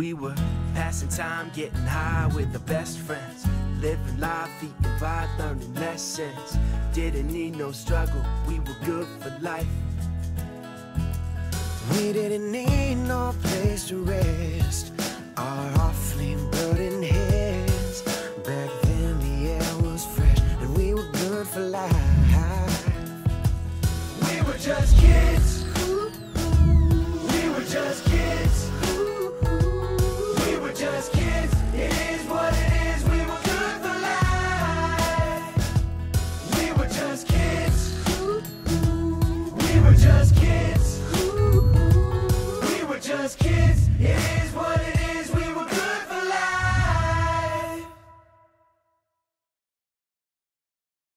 We were passing time, getting high with the best friends. Living life, eating right, learning lessons. Didn't need no struggle, we were good for life. We didn't need no place to rest. Our awfully burdened heads. Back then the air was fresh, and we were good for life. We were just kids, it is what